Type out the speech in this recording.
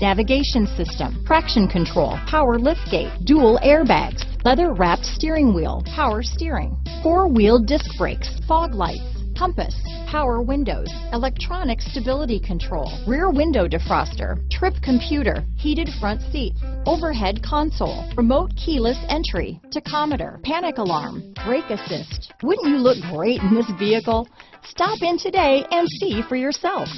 Navigation system, traction control, power liftgate, dual airbags, leather wrapped steering wheel, power steering, four wheel disc brakes, fog lights, compass, power windows, electronic stability control, rear window defroster, trip computer, heated front seats, overhead console, remote keyless entry, tachometer, panic alarm, brake assist. Wouldn't you look great in this vehicle? Stop in today and see for yourself.